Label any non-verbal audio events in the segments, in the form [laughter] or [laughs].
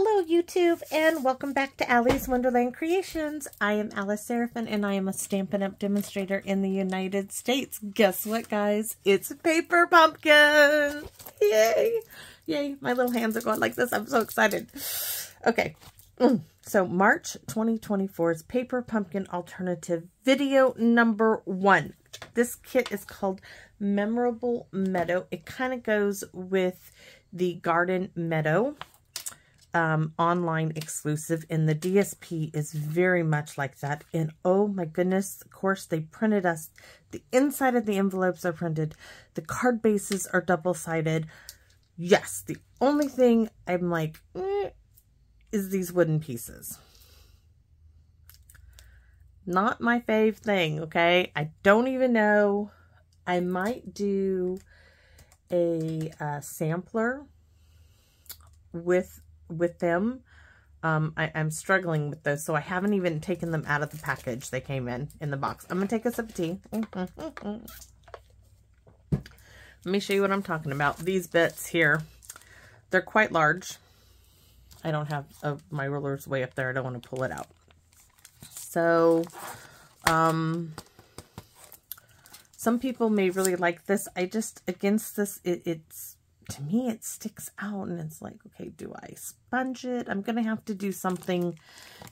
Hello YouTube and welcome back to Ali's Wonderland Creations. I am Alice Seraphin and I am a Stampin' Up! demonstrator in the United States. Guess what guys? It's Paper Pumpkin! Yay! Yay, my little hands are going like this. I'm so excited. Okay, mm. so March 2024's Paper Pumpkin Alternative video number one. This kit is called Memorable Meadow. It kind of goes with the Garden Meadow um, online exclusive, and the DSP is very much like that. And oh my goodness, of course, they printed us. The inside of the envelopes are printed. The card bases are double-sided. Yes, the only thing I'm like, eh, is these wooden pieces. Not my fave thing, okay? I don't even know. I might do a, a uh, sampler with with them. Um, I, am struggling with those, so I haven't even taken them out of the package they came in, in the box. I'm going to take a sip of tea. [laughs] Let me show you what I'm talking about. These bits here, they're quite large. I don't have uh, my ruler's way up there. I don't want to pull it out. So, um, some people may really like this. I just, against this, it, it's to me it sticks out and it's like, okay, do I sponge it? I'm going to have to do something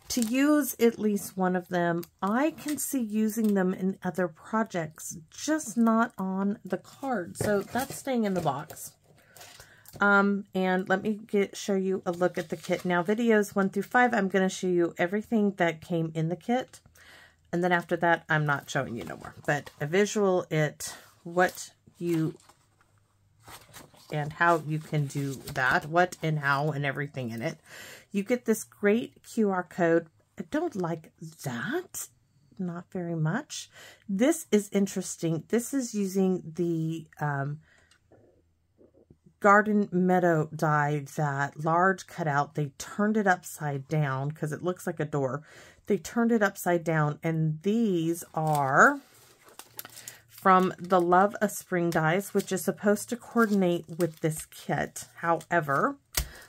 to use at least one of them. I can see using them in other projects, just not on the card. So that's staying in the box. Um, and let me get show you a look at the kit. Now, videos 1 through 5, I'm going to show you everything that came in the kit. And then after that, I'm not showing you no more. But a visual, it, what you and how you can do that, what and how and everything in it. You get this great QR code. I don't like that. Not very much. This is interesting. This is using the um, Garden Meadow die, that large cutout. They turned it upside down because it looks like a door. They turned it upside down, and these are from the Love of Spring dies, which is supposed to coordinate with this kit. However,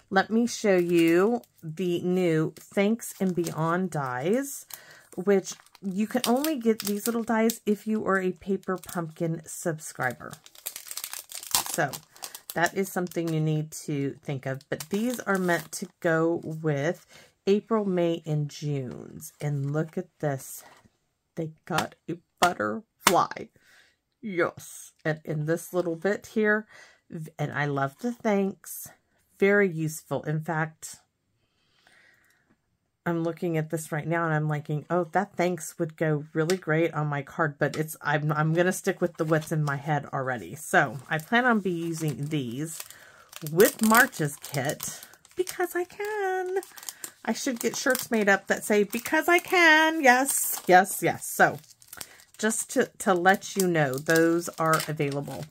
let me show you the new Thanks and Beyond dies, which you can only get these little dies if you are a Paper Pumpkin subscriber. So, that is something you need to think of. But these are meant to go with April, May, and June's. And look at this. They got a butterfly. Yes. And in this little bit here, and I love the thanks. Very useful. In fact, I'm looking at this right now and I'm liking, oh, that thanks would go really great on my card, but it's I'm I'm gonna stick with the what's in my head already. So I plan on be using these with March's kit because I can. I should get shirts made up that say because I can. Yes, yes, yes. So just to, to let you know, those are available.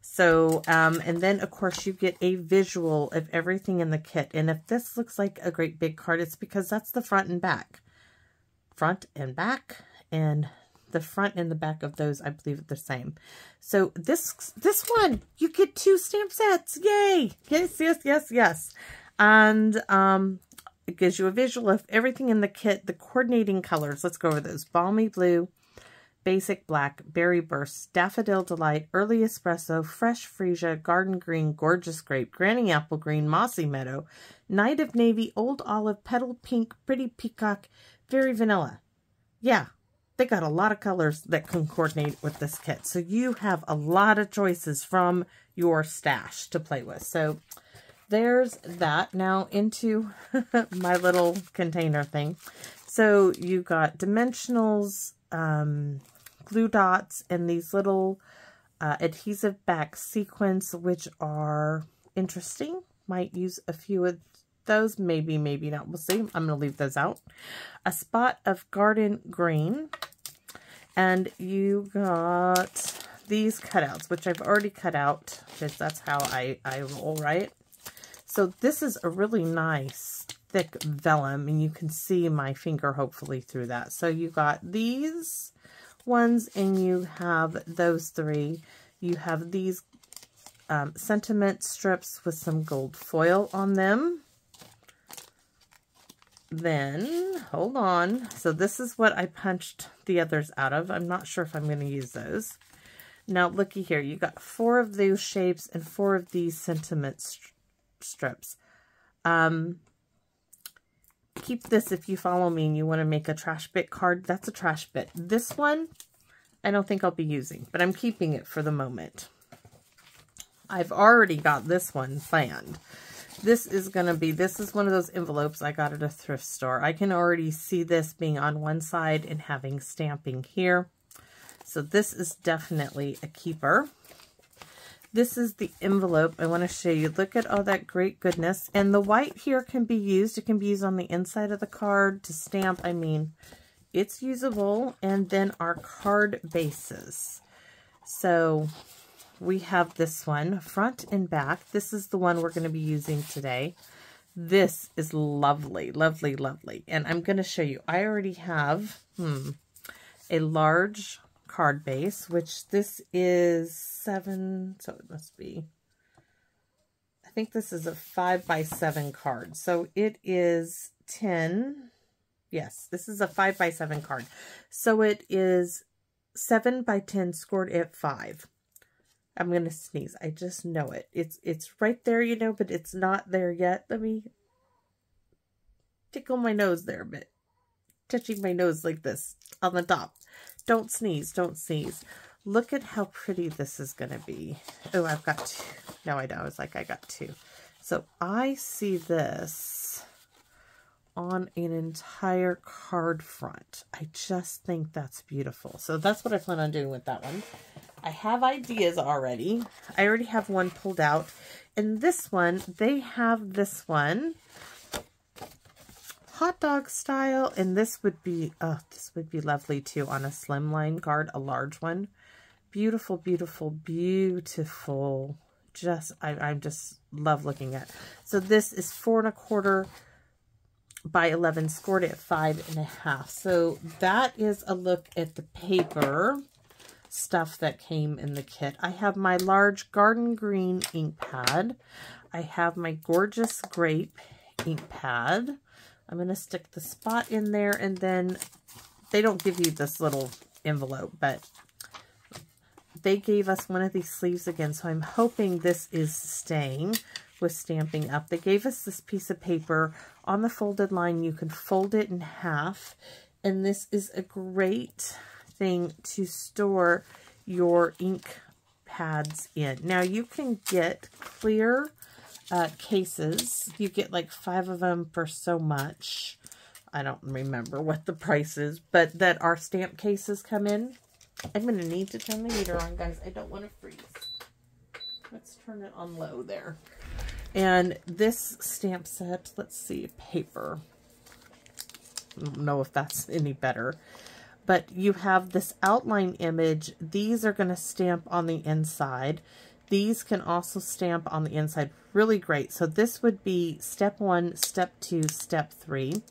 So, um, and then, of course, you get a visual of everything in the kit. And if this looks like a great big card, it's because that's the front and back. Front and back. And the front and the back of those, I believe, are the same. So this this one, you get two stamp sets. Yay! Yes, yes, yes, yes. And um, it gives you a visual of everything in the kit, the coordinating colors. Let's go over those. Balmy Blue, Basic Black, Berry Burst, Daffodil Delight, Early Espresso, Fresh Freesia, Garden Green, Gorgeous Grape, Granny Apple Green, Mossy Meadow, Night of Navy, Old Olive, Petal Pink, Pretty Peacock, Very Vanilla. Yeah, they got a lot of colors that can coordinate with this kit. So you have a lot of choices from your stash to play with. So there's that. Now into [laughs] my little container thing. So you got dimensionals, um, glue dots and these little uh, adhesive back sequins, which are interesting. Might use a few of those. Maybe, maybe not. We'll see. I'm going to leave those out. A spot of garden green. And you got these cutouts, which I've already cut out because that's how I, I roll, right? So this is a really nice thick vellum, and you can see my finger hopefully through that. So you got these ones, and you have those three. You have these um, sentiment strips with some gold foil on them. then, hold on. So this is what I punched the others out of. I'm not sure if I'm going to use those. Now, looky here. You got four of those shapes and four of these sentiment st strips. Um, keep this if you follow me and you want to make a trash bit card. That's a trash bit. This one, I don't think I'll be using, but I'm keeping it for the moment. I've already got this one planned. This is going to be, this is one of those envelopes I got at a thrift store. I can already see this being on one side and having stamping here. So this is definitely a keeper. This is the envelope I want to show you. Look at all that great goodness. And the white here can be used. It can be used on the inside of the card to stamp. I mean, it's usable. And then our card bases. So we have this one, front and back. This is the one we're going to be using today. This is lovely, lovely, lovely. And I'm going to show you. I already have hmm, a large card base, which this is seven, so it must be, I think this is a five by seven card. So it is 10, yes, this is a five by seven card. So it is seven by 10 scored at five. I'm going to sneeze. I just know it. It's it's right there, you know, but it's not there yet. Let me tickle my nose there a bit. Touching my nose like this on the top. Don't sneeze. Don't sneeze. Look at how pretty this is going to be. Oh, I've got two. No, I don't. I was like, I got two. So I see this on an entire card front. I just think that's beautiful. So that's what I plan on doing with that one. I have ideas already. I already have one pulled out. And this one, they have this one hot dog style. And this would be, oh, this would be lovely too on a slimline card, a large one. Beautiful, beautiful, beautiful. Just, I, I just love looking at. So this is four and a quarter by 11, scored at five and a half. So that is a look at the paper stuff that came in the kit. I have my large garden green ink pad. I have my gorgeous grape ink pad. I'm going to stick the spot in there and then they don't give you this little envelope, but they gave us one of these sleeves again, so I'm hoping this is staying with Stampin' Up. They gave us this piece of paper on the folded line. You can fold it in half, and this is a great thing to store your ink pads in. Now, you can get clear uh, cases. You get like five of them for so much. I don't remember what the price is, but that our stamp cases come in. I'm going to need to turn the heater on, guys. I don't want to freeze. Let's turn it on low there. And this stamp set, let's see, paper. I don't know if that's any better but you have this outline image. These are going to stamp on the inside. These can also stamp on the inside. Really great. So this would be step one, step two, step three.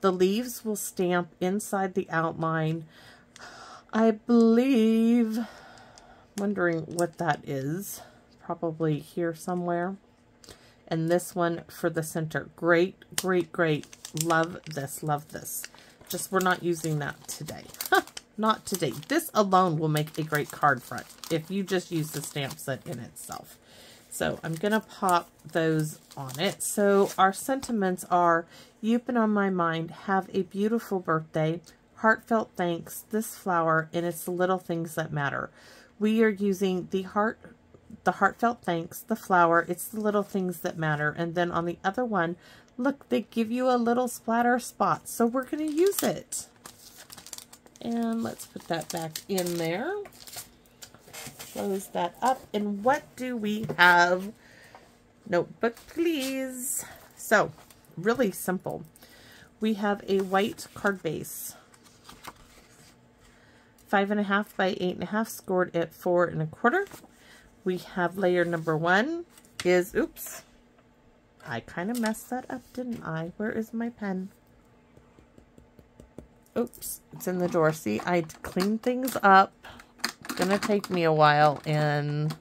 The leaves will stamp inside the outline. I believe, wondering what that is. Probably here somewhere. And this one for the center. Great, great, great. Love this, love this. Just we're not using that today. not today. This alone will make a great card front if you just use the stamp set in itself. So I'm going to pop those on it. So our sentiments are, you've been on my mind, have a beautiful birthday, heartfelt thanks, this flower, and it's the little things that matter. We are using the heart, the heartfelt thanks, the flower, it's the little things that matter. And then on the other one, Look, they give you a little splatter spot, so we're going to use it. And let's put that back in there. Close that up. And what do we have? Notebook, please. So, really simple. We have a white card base. Five and a half by eight and a half, scored at four and a quarter. We have layer number one is, oops, I kind of messed that up, didn't I? Where is my pen? Oops, it's in the drawer. See, I cleaned things up. Going to take me a while, and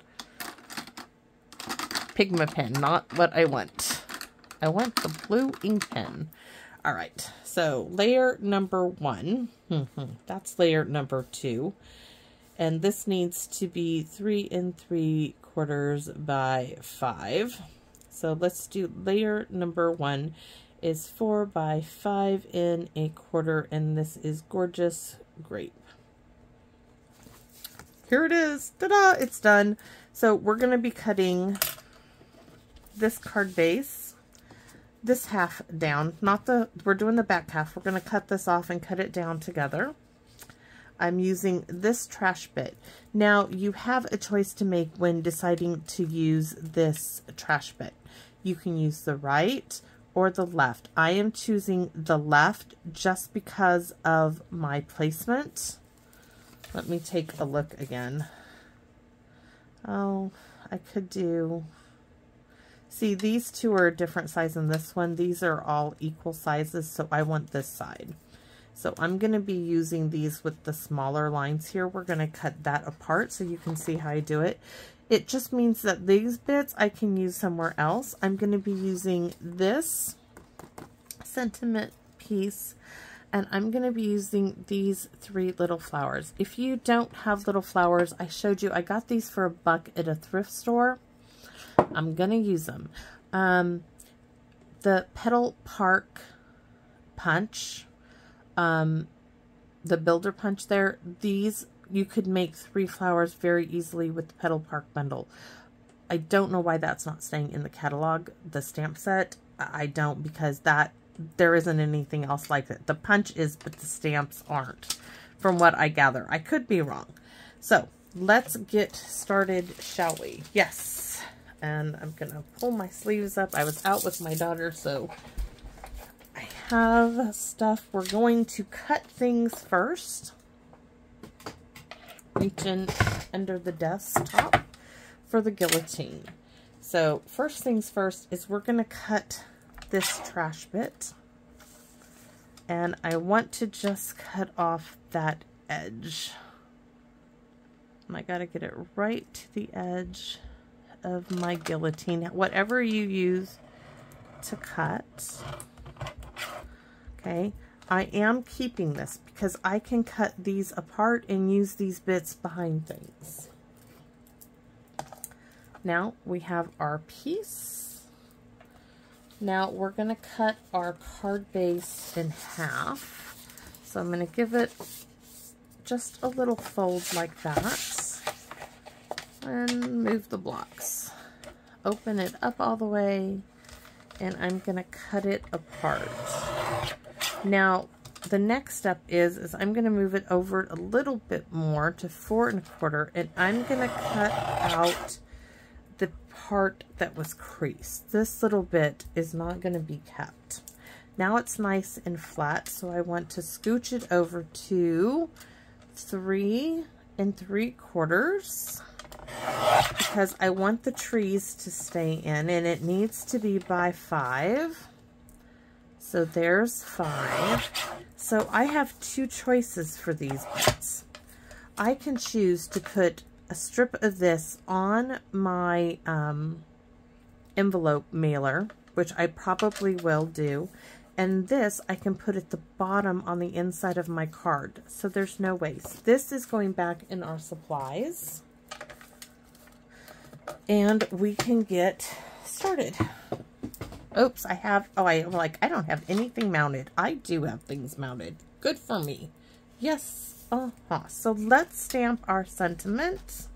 Pigma pen, not what I want. I want the blue ink pen. All right, so layer number one, [laughs] that's layer number two. And this needs to be three and three quarters by five. So let's do layer number one is four by five in a quarter, and this is gorgeous grape. Here it is. Ta-da! It's done. So we're going to be cutting this card base, this half down, not the, we're doing the back half. We're going to cut this off and cut it down together. I'm using this trash bit. Now, you have a choice to make when deciding to use this trash bit. You can use the right or the left. I am choosing the left just because of my placement. Let me take a look again. Oh, I could do... See, these two are a different size than this one. These are all equal sizes, so I want this side. So I'm going to be using these with the smaller lines here. We're going to cut that apart so you can see how I do it. It just means that these bits I can use somewhere else. I'm going to be using this sentiment piece and I'm going to be using these three little flowers. If you don't have little flowers, I showed you, I got these for a buck at a thrift store. I'm going to use them. Um, the Petal Park Punch um, the builder punch there, these, you could make three flowers very easily with the Petal Park bundle. I don't know why that's not staying in the catalog, the stamp set. I don't because that, there isn't anything else like it. The punch is, but the stamps aren't, from what I gather. I could be wrong. So, let's get started, shall we? Yes. And I'm going to pull my sleeves up. I was out with my daughter, so I have stuff. We're going to cut things first. Reach in under the desktop for the guillotine. So first things first is we're going to cut this trash bit. And I want to just cut off that edge. And I got to get it right to the edge of my guillotine. Whatever you use to cut. Okay, I am keeping this because I can cut these apart and use these bits behind things. Now we have our piece. Now we're going to cut our card base in half. So I'm going to give it just a little fold like that. And move the blocks. Open it up all the way. And I'm going to cut it apart. Now, the next step is, is I'm going to move it over a little bit more to four and a quarter, and I'm going to cut out part that was creased. This little bit is not going to be kept. Now it's nice and flat, so I want to scooch it over to three and three quarters because I want the trees to stay in, and it needs to be by five. So there's five. So I have two choices for these bits. I can choose to put a strip of this on my um, envelope mailer, which I probably will do. And this I can put at the bottom on the inside of my card. So there's no waste. This is going back in our supplies. And we can get started. Oops, I have, oh, I'm like, I don't have anything mounted. I do have things mounted. Good for me. Yes. Uh-huh. So let's stamp our sentiment.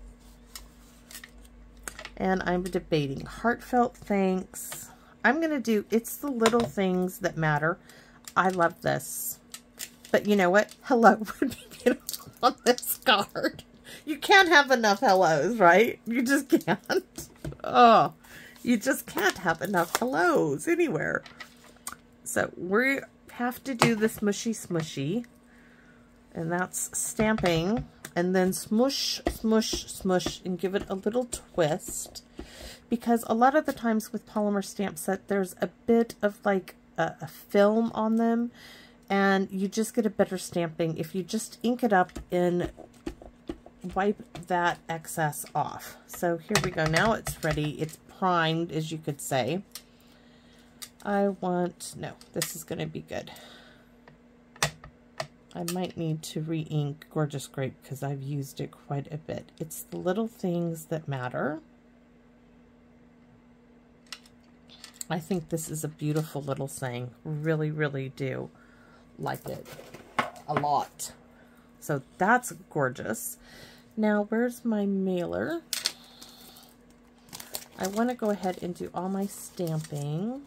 And I'm debating heartfelt thanks. I'm going to do, it's the little things that matter. I love this. But you know what? [laughs] Hello would be beautiful on this card. You can't have enough hellos, right? You just can't. [laughs] Oh. You just can't have enough hellos anywhere. So we have to do this mushy smushy. And that's stamping. And then smush, smush, smush, and give it a little twist. Because a lot of the times with polymer stamp set, there's a bit of like a, a film on them. And you just get a better stamping if you just ink it up and wipe that excess off. So here we go. Now it's ready. It's primed, as you could say. I want, no, this is going to be good. I might need to re-ink Gorgeous Grape because I've used it quite a bit. It's the little things that matter. I think this is a beautiful little saying. Really, really do like it a lot. So that's gorgeous. Now, where's my mailer? I want to go ahead and do all my stamping.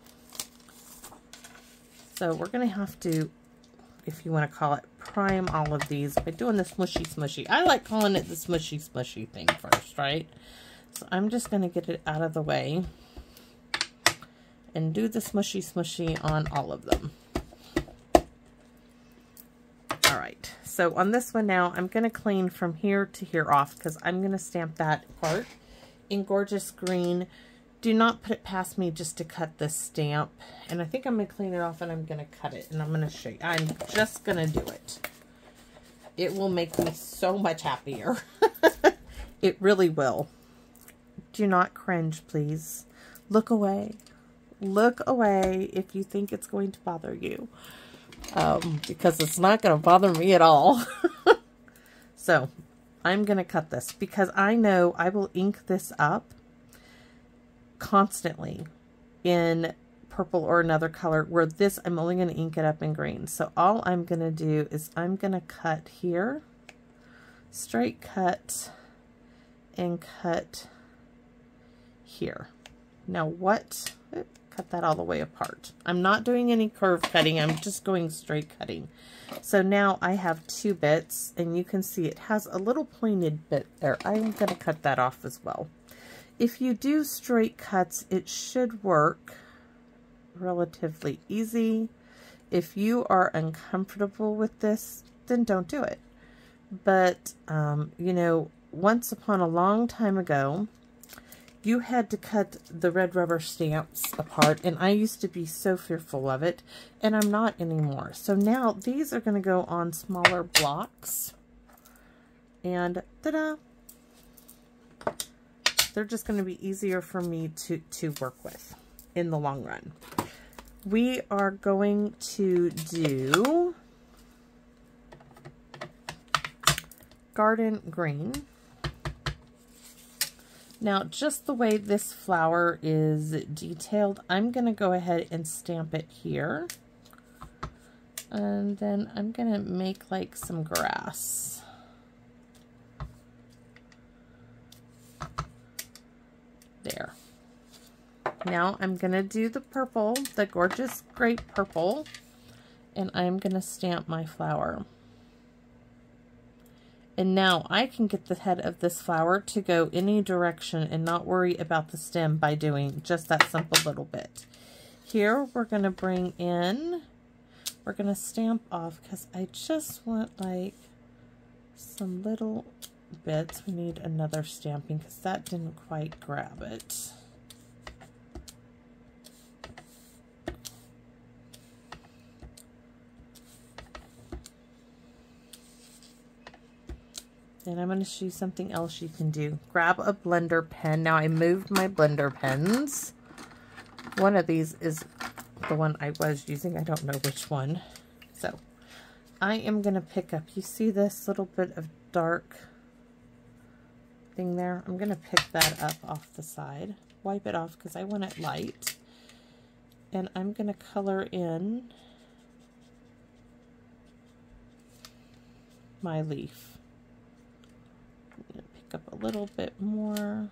So we're going to have to, if you want to call it, prime all of these by doing the smushy smushy. I like calling it the smushy smushy thing first, right? So I'm just going to get it out of the way and do the smushy smushy on all of them. All right, so on this one now, I'm going to clean from here to here off because I'm going to stamp that part in Gorgeous Green. Do not put it past me just to cut this stamp. And I think I'm going to clean it off and I'm going to cut it. And I'm going to show you. I'm just going to do it. It will make me so much happier. [laughs] it really will. Do not cringe, please. Look away. Look away if you think it's going to bother you. Um, because it's not going to bother me at all. [laughs] so, I'm going to cut this because I know I will ink this up constantly in purple or another color where this I'm only going to ink it up in green. So all I'm going to do is I'm going to cut here, straight cut, and cut here. Now what, cut that all the way apart. I'm not doing any curve cutting, I'm just going straight cutting. So now I have two bits and you can see it has a little pointed bit there. I'm going to cut that off as well. If you do straight cuts, it should work relatively easy. If you are uncomfortable with this, then don't do it. But, um, you know, once upon a long time ago, you had to cut the red rubber stamps apart, and I used to be so fearful of it, and I'm not anymore. So now these are going to go on smaller blocks, and ta-da! They're just going to be easier for me to, to work with in the long run. We are going to do Garden Green. Now, just the way this flower is detailed, I'm going to go ahead and stamp it here. And then I'm going to make like some grass. There. Now I'm going to do the purple, the gorgeous grape purple, and I'm going to stamp my flower. And now I can get the head of this flower to go any direction and not worry about the stem by doing just that simple little bit. Here we're going to bring in, we're going to stamp off because I just want like some little bits. We need another stamping because that didn't quite grab it. And I'm going to show you something else you can do. Grab a blender pen. Now I moved my blender pens. One of these is the one I was using. I don't know which one. So I am going to pick up, you see this little bit of dark thing there? I'm going to pick that up off the side. Wipe it off because I want it light. And I'm going to color in my leaf up a little bit more.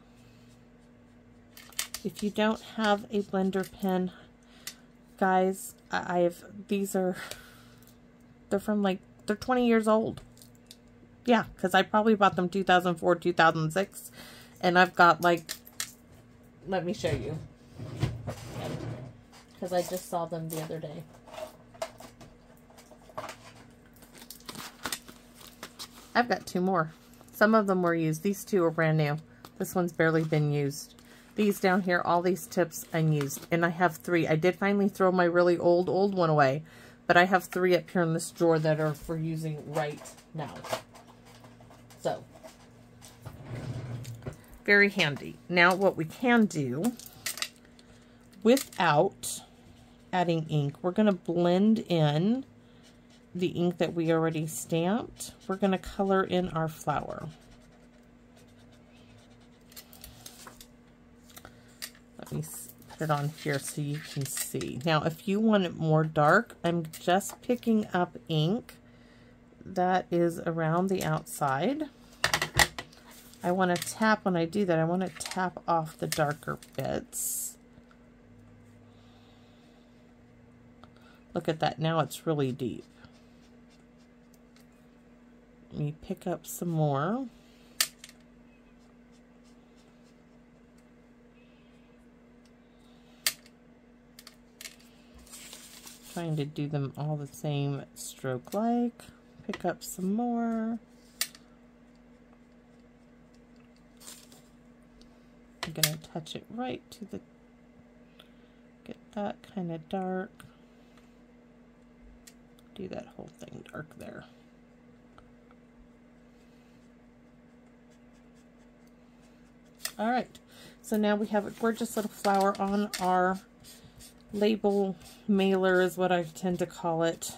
If you don't have a blender pen, guys, I have, these are, they're from like, they're 20 years old. Yeah, because I probably bought them 2004, 2006. And I've got like, let me show you. Because I just saw them the other day. I've got two more. Some of them were used. These two are brand new. This one's barely been used. These down here, all these tips unused. And I have three. I did finally throw my really old, old one away. But I have three up here in this drawer that are for using right now. So, very handy. Now, what we can do without adding ink. We're going to blend in the ink that we already stamped. We're going to color in our flower. Let me put it on here so you can see. Now, if you want it more dark, I'm just picking up ink that is around the outside. I want to tap, when I do that, I want to tap off the darker bits. Look at that, now it's really deep. Let me pick up some more. Trying to do them all the same stroke like. Pick up some more. I'm going to touch it right to the, get that kind of dark. Do that whole thing dark there. All right, so now we have a gorgeous little flower on our label mailer is what I tend to call it.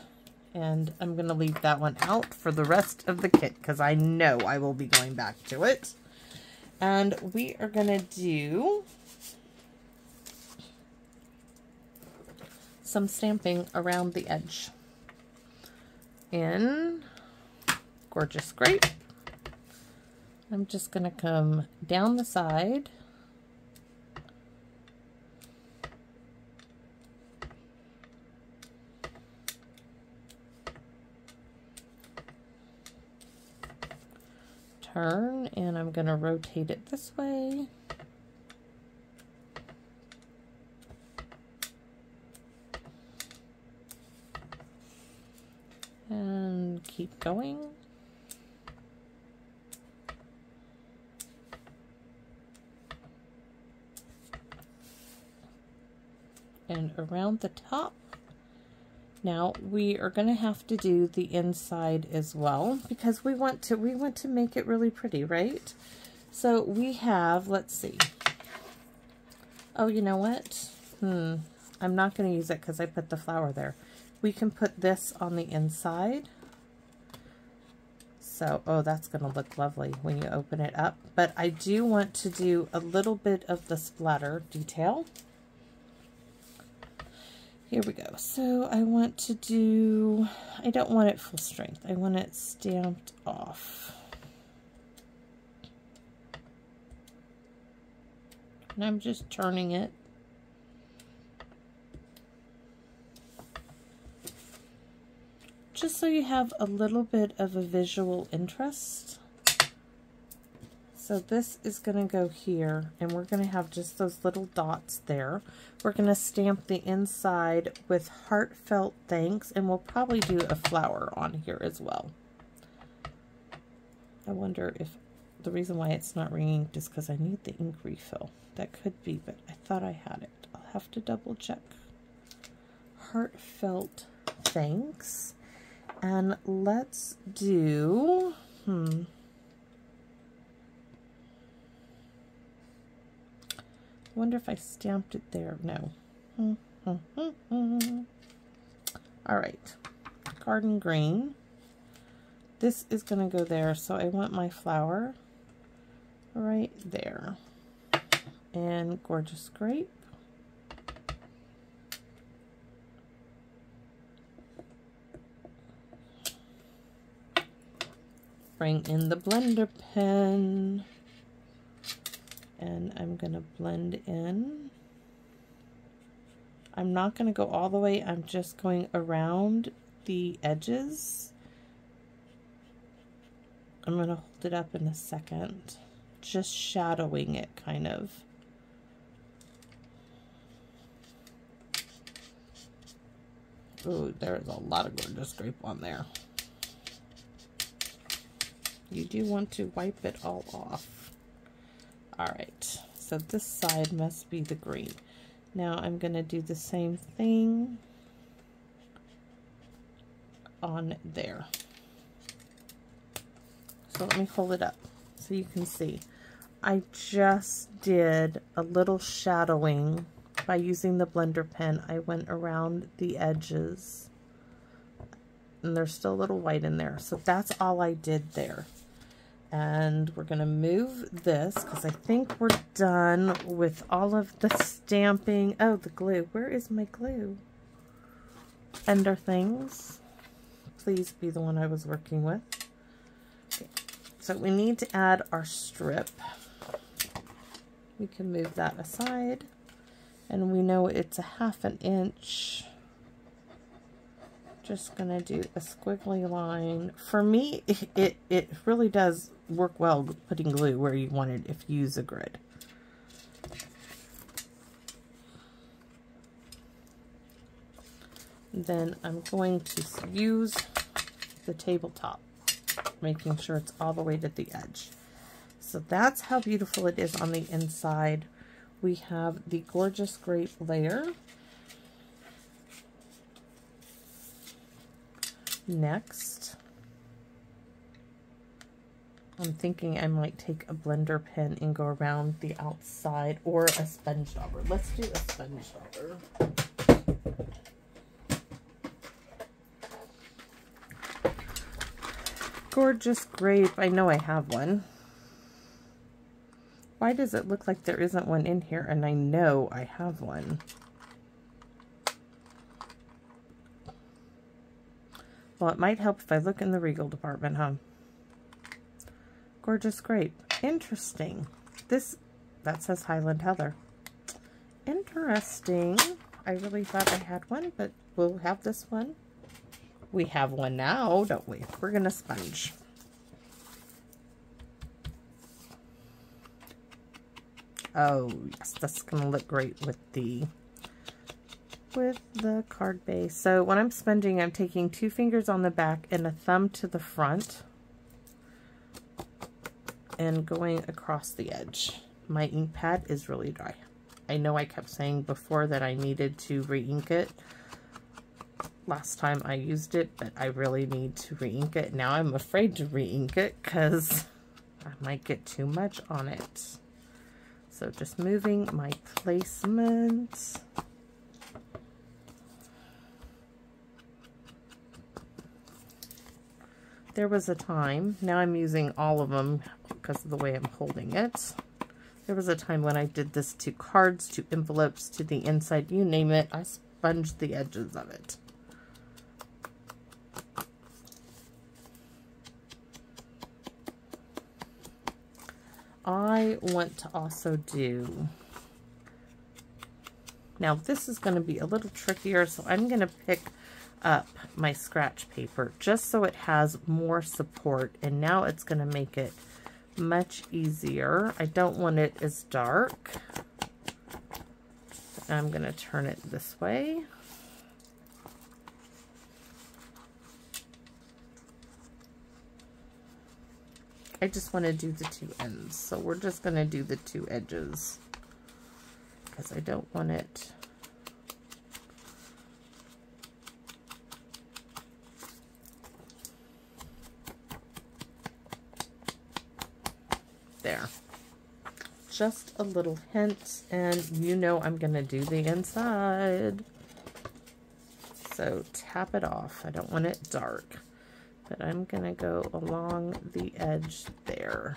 And I'm going to leave that one out for the rest of the kit because I know I will be going back to it. And we are going to do some stamping around the edge in Gorgeous Grape. I'm just going to come down the side turn and I'm going to rotate it this way. And keep going. And around the top now we are going to have to do the inside as well because we want to we want to make it really pretty, right? So we have, let's see. Oh, you know what? Hmm. I'm not going to use it because I put the flower there. We can put this on the inside. So, oh, that's going to look lovely when you open it up. But I do want to do a little bit of the splatter detail. Here we go. So I want to do, I don't want it full strength. I want it stamped off. And I'm just turning it. Just so you have a little bit of a visual interest. So this is going to go here, and we're going to have just those little dots there. We're going to stamp the inside with heartfelt thanks, and we'll probably do a flower on here as well. I wonder if the reason why it's not ringing is because I need the ink refill. That could be, but I thought I had it. I'll have to double check. Heartfelt thanks. And let's do, hmm, wonder if I stamped it there. No. [laughs] All right. Garden green. This is going to go there, so I want my flower right there. And gorgeous grape. Bring in the blender pen and I'm going to blend in. I'm not going to go all the way, I'm just going around the edges. I'm going to hold it up in a second, just shadowing it kind of. Oh, there's a lot of gorgeous grape on there. You do want to wipe it all off. All right, so this side must be the green. Now I'm to do the same thing on there. So let me hold it up so you can see. I just did a little shadowing by using the blender pen, I went around the edges. And there's still a little white in there. So that's all I did there. And we're going to move this because I think we're done with all of the stamping. Oh, the glue. Where is my glue? Ender things. Please be the one I was working with. Okay. So we need to add our strip. We can move that aside. And we know it's a half an inch. Just going to do a squiggly line. For me, [laughs] it, it really does work well putting glue where you want it if you use a grid. Then I'm going to use the tabletop, making sure it's all the way to the edge. So that's how beautiful it is on the inside. We have the Gorgeous Grape layer. Next, I'm thinking I might take a blender pen and go around the outside or a sponge dauber. Let's do a sponge dauber. Gorgeous grape. I know I have one. Why does it look like there isn't one in here and I know I have one? Well, it might help if I look in the Regal department, huh? Gorgeous grape. Interesting. This, that says Highland Heather. Interesting. I really thought I had one, but we'll have this one. We have one now, don't we? We're going to sponge. Oh, yes, that's going to look great with the with the card base. So when I'm sponging, I'm taking two fingers on the back and a thumb to the front and going across the edge. My ink pad is really dry. I know I kept saying before that I needed to re-ink it last time I used it, but I really need to re-ink it. Now I'm afraid to re-ink it because I might get too much on it. So just moving my placement. There was a time, now I'm using all of them because of the way I'm holding it. There was a time when I did this to cards, to envelopes, to the inside, you name it. I sponged the edges of it. I want to also do, now this is going to be a little trickier, so I'm going to pick up my scratch paper just so it has more support and now it's going to make it much easier. I don't want it as dark. I'm going to turn it this way. I just want to do the two ends. So we're just going to do the two edges because I don't want it there. Just a little hint, and you know I'm going to do the inside. So tap it off. I don't want it dark but I'm going to go along the edge there.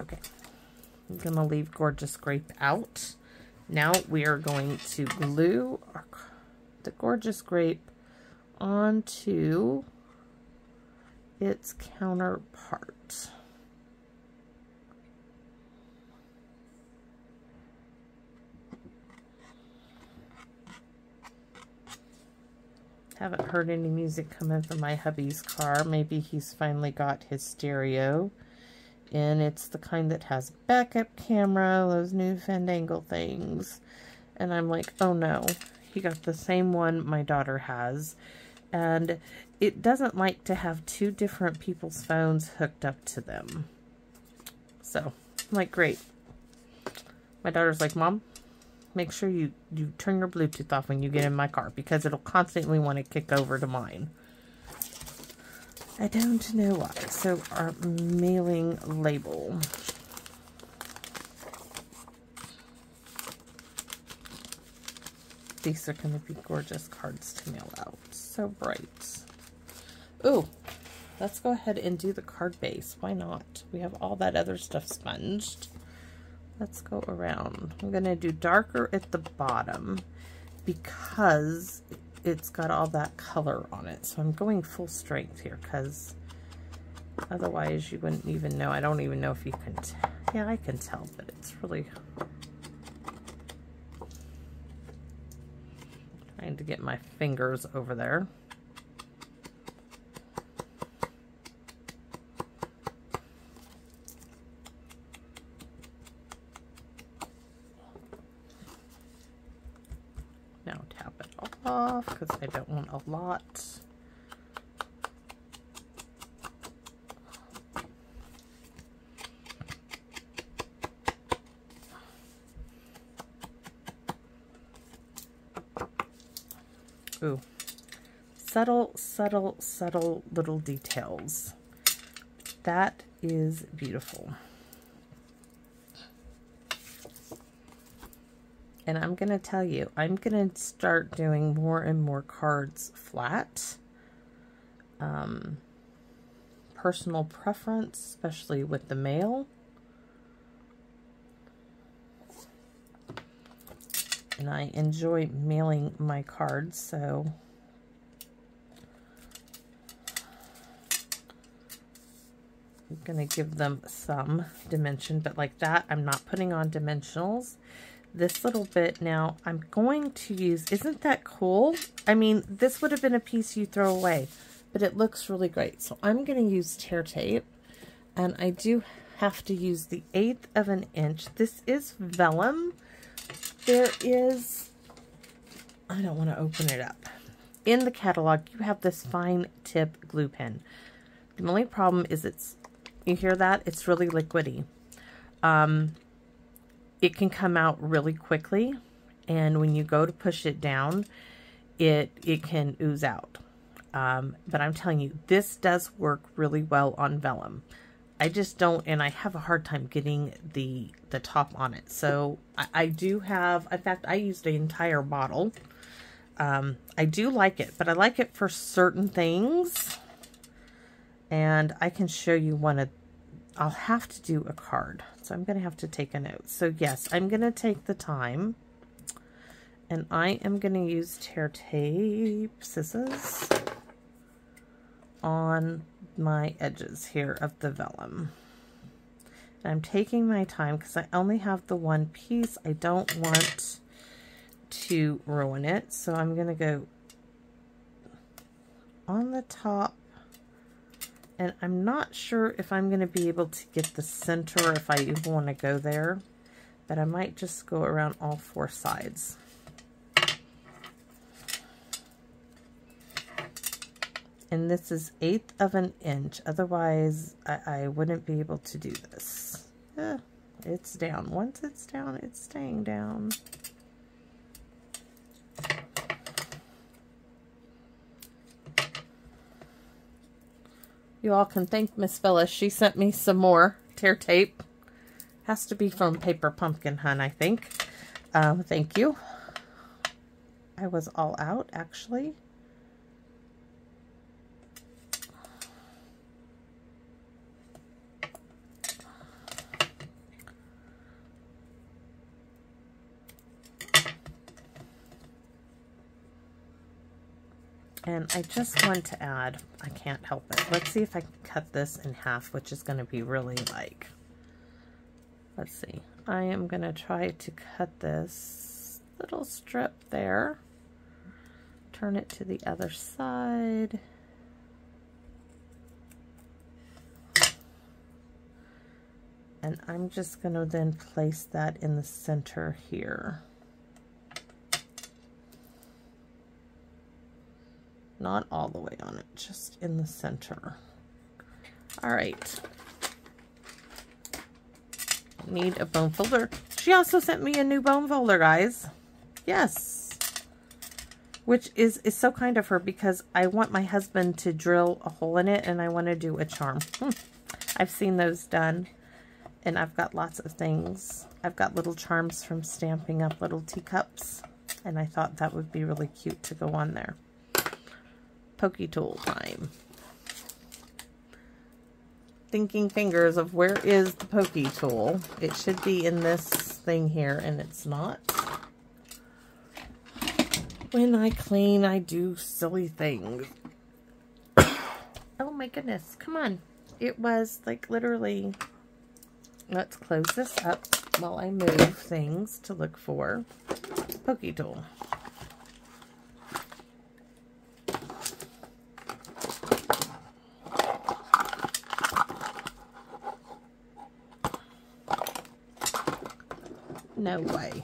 Okay, I'm going to leave Gorgeous Grape out. Now we are going to glue our, the Gorgeous Grape onto its counterpart. Haven't heard any music coming from my hubby's car. Maybe he's finally got his stereo. And it's the kind that has backup camera, those new Fandangle things. And I'm like, oh no, he got the same one my daughter has. And it doesn't like to have two different people's phones hooked up to them. So, I'm like, great. My daughter's like, Mom, make sure you, you turn your Bluetooth off when you get in my car because it'll constantly want to kick over to mine. I don't know why. So our mailing label. These are going to be gorgeous cards to mail out. So bright. Ooh, let's go ahead and do the card base. Why not? We have all that other stuff sponged. Let's go around. I'm going to do darker at the bottom because it's got all that color on it. So I'm going full strength here because otherwise you wouldn't even know. I don't even know if you can... yeah, I can tell, but it's really Trying to get my fingers over there. Now tap it off because I don't want a lot. Ooh. Subtle, subtle, subtle little details. That is beautiful. And I'm going to tell you, I'm going to start doing more and more cards flat. Um, personal preference, especially with the mail. and I enjoy mailing my cards, so I'm going to give them some dimension, but like that, I'm not putting on dimensionals. This little bit now, I'm going to use, isn't that cool? I mean, this would have been a piece you throw away, but it looks really great. So I'm going to use tear tape, and I do have to use the eighth of an inch. This is vellum, there is, I don't want to open it up. In the catalog, you have this fine tip glue pen. The only problem is it's, you hear that? It's really liquidy. Um, it can come out really quickly, and when you go to push it down, it, it can ooze out. Um, but I'm telling you, this does work really well on vellum. I just don't, and I have a hard time getting the the top on it. So I, I do have, in fact, I used an entire bottle. Um, I do like it, but I like it for certain things. And I can show you one of, I'll have to do a card. So I'm going to have to take a note. So yes, I'm going to take the time. And I am going to use tear tape scissors on my edges here of the vellum. And I'm taking my time because I only have the one piece. I don't want to ruin it. So I'm going to go on the top. And I'm not sure if I'm going to be able to get the center if I even want to go there. But I might just go around all four sides. and this is eighth of an inch. Otherwise, I, I wouldn't be able to do this. Eh, it's down. Once it's down, it's staying down. You all can thank Miss Phyllis. She sent me some more tear tape. Has to be from Paper Pumpkin Hun, I think. Um, thank you. I was all out, actually. I just want to add, I can't help it. Let's see if I can cut this in half, which is going to be really like, let's see. I am going to try to cut this little strip there. Turn it to the other side. And I'm just going to then place that in the center here. Not all the way on it, just in the center. All right. Need a bone folder. She also sent me a new bone folder, guys. Yes. Which is, is so kind of her because I want my husband to drill a hole in it and I want to do a charm. Hmm. I've seen those done and I've got lots of things. I've got little charms from Stampin' Up! little teacups. And I thought that would be really cute to go on there. Pokey tool time. Thinking fingers of where is the pokey tool. It should be in this thing here and it's not. When I clean, I do silly things. [coughs] oh my goodness, come on. It was like literally, let's close this up while I move things to look for pokey No way.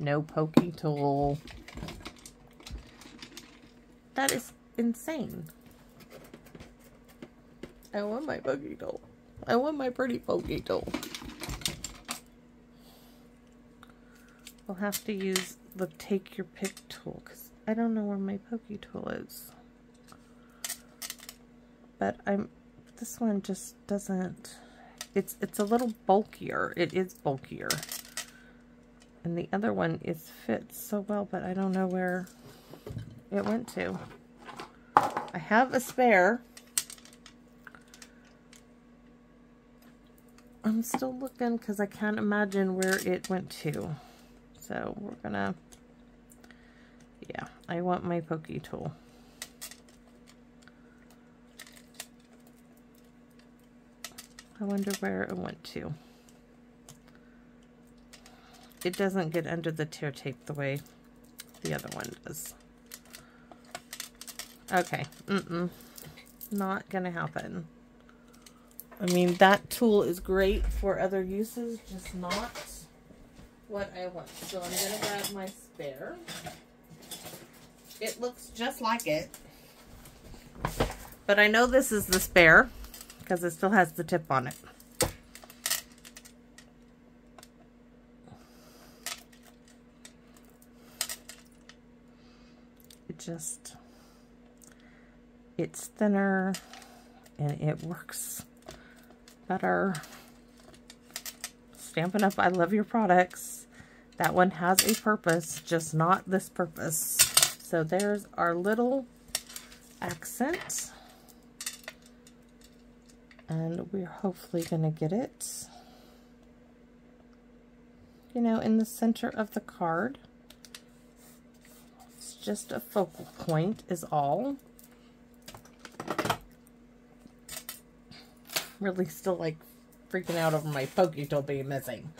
No pokey tool. That is insane. I want my pokey tool. I want my pretty pokey tool. We'll have to use the take your pick tool because I don't know where my pokey tool is. But I'm this one just doesn't it's it's a little bulkier. It is bulkier. And the other one is fits so well, but I don't know where it went to. I have a spare. I'm still looking because I can't imagine where it went to. So we're gonna, yeah, I want my pokey tool. I wonder where it went to. It doesn't get under the tear tape the way the other one does. Okay, mm-mm, not gonna happen. I mean, that tool is great for other uses, just not what I want. So I'm gonna grab my spare. It looks just like it. But I know this is the spare because it still has the tip on it. It just, it's thinner and it works better. Stampin' Up! I love your products. That one has a purpose, just not this purpose. So there's our little accent and we're hopefully going to get it, you know, in the center of the card. It's just a focal point is all. Really still like freaking out over my pokey tool being missing.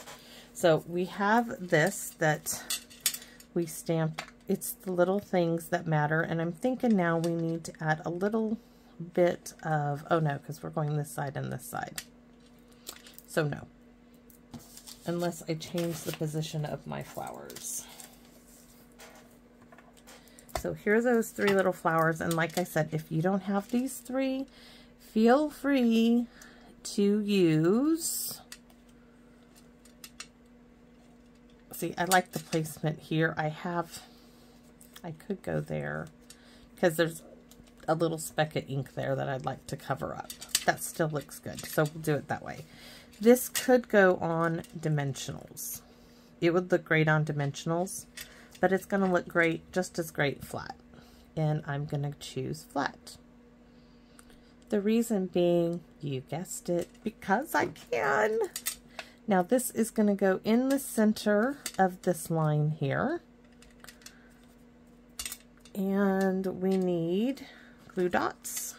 So we have this that we stamped. It's the little things that matter. And I'm thinking now we need to add a little bit of, oh no, because we're going this side and this side. So no, unless I change the position of my flowers. So here are those three little flowers. And like I said, if you don't have these three, feel free to use, see, I like the placement here. I have, I could go there because there's a little speck of ink there that I'd like to cover up. That still looks good, so we'll do it that way. This could go on dimensionals. It would look great on dimensionals, but it's going to look great, just as great flat. And I'm going to choose flat. The reason being, you guessed it, because I can. Now this is going to go in the center of this line here. And we need glue dots.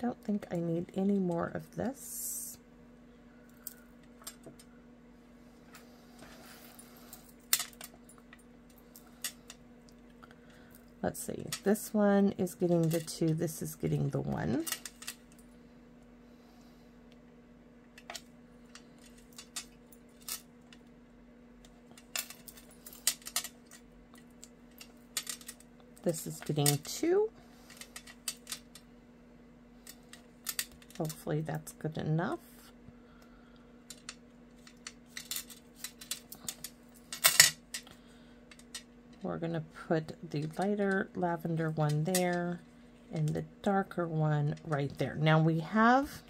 Don't think I need any more of this. Let's see, this one is getting the two, this is getting the one. This is getting two. Hopefully that's good enough. We're going to put the lighter lavender one there and the darker one right there. Now we have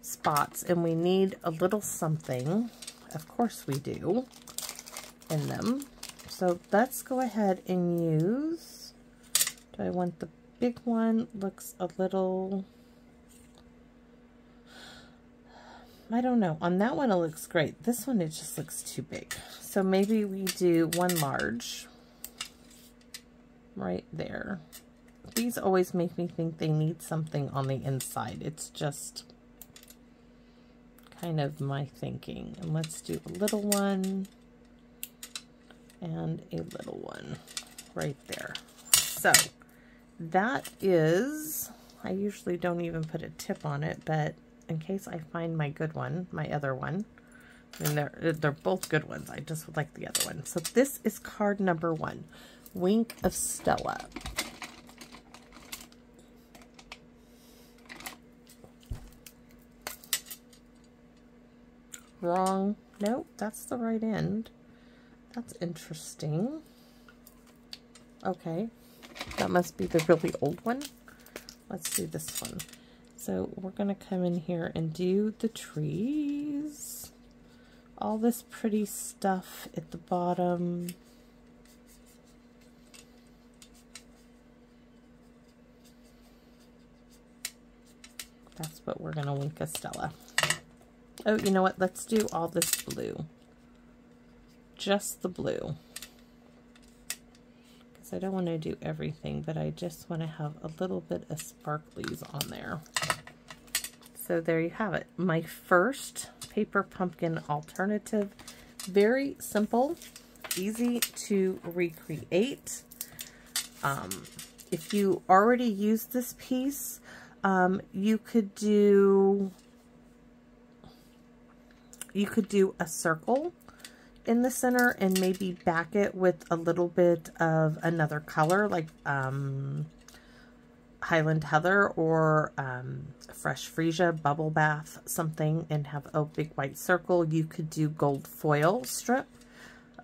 spots and we need a little something. Of course we do in them. So let's go ahead and use, do I want the big one? Looks a little, I don't know. On that one it looks great. This one it just looks too big. So maybe we do one large right there. These always make me think they need something on the inside. It's just kind of my thinking. And let's do a little one and a little one right there. So that is, I usually don't even put a tip on it, but in case I find my good one, my other one, mean, they're, they're both good ones. I just would like the other one. So this is card number one, Wink of Stella. Wrong. Nope, that's the right end. That's interesting. Okay, that must be the really old one. Let's do this one. So we're going to come in here and do the trees. All this pretty stuff at the bottom. That's what we're going to wink a Stella. Oh, you know what? Let's do all this blue. Just the blue. I don't want to do everything, but I just want to have a little bit of sparklies on there. So there you have it. My first paper pumpkin alternative. Very simple, easy to recreate. Um, if you already used this piece, um, you could do you could do a circle in the center and maybe back it with a little bit of another color like um, Highland Heather or um, Fresh Freesia Bubble Bath something and have a big white circle. You could do gold foil strip,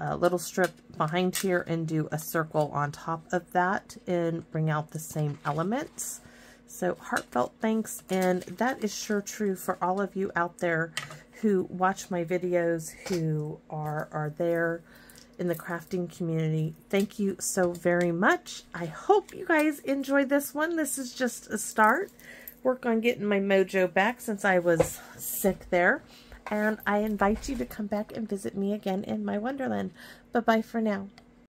a little strip behind here and do a circle on top of that and bring out the same elements. So heartfelt thanks and that is sure true for all of you out there who watch my videos, who are, are there in the crafting community. Thank you so very much. I hope you guys enjoyed this one. This is just a start. Work on getting my mojo back since I was sick there. And I invite you to come back and visit me again in my Wonderland. Bye-bye for now.